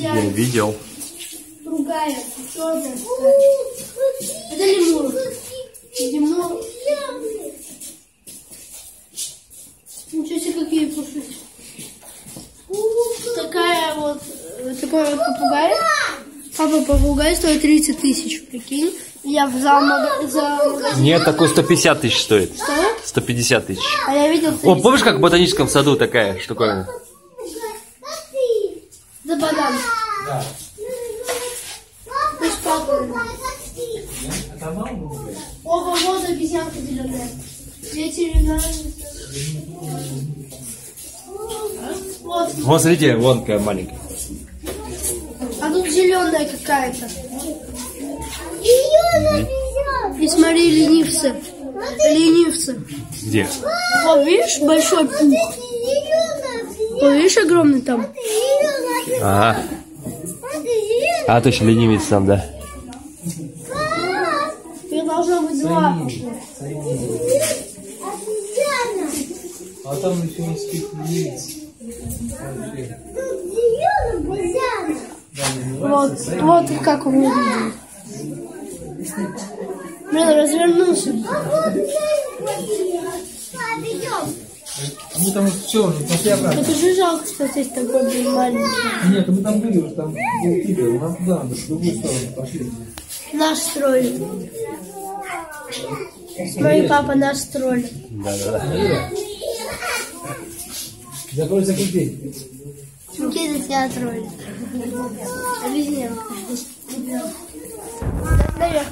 Я видел. Другая, черная. Это лемур. Лемур. Ничего себе, какие пушечки. Такая вот, э, такой вот попугай. Папа попугай стоит 30 тысяч, прикинь. Я в за, мага- за. Нет, такой 150 тысяч стоит. Что? 150 тысяч. А я видел О, 30. помнишь, как в ботаническом саду такая штуковина? За банан. Ты с папой. Оба, вот обезьянка зеленая. Ветеринарная. Вот. Вон, смотрите, вон какая маленькая. А тут зеленая какая-то. И смотри, ленивцы. Ленивцы. Где? Вот видишь, большой пух. Вот видишь, огромный там. Ага. А, точно, ленивец там, да. Их должно быть два. А там еще не спит ленивец. Вот, вот как он выглядит. Блин, развернулся. Мы там все, уже пошли обратно. Это же жалко, что здесь такой блин, маленький. Нет, мы там были уже, там был кибер, нам туда надо, в другую сторону пошли. Наш строили. Смотри, папа наш строили. Да, да, да. Закрой, закрой дверь. Какие тебя строили? Объясни. Наверх.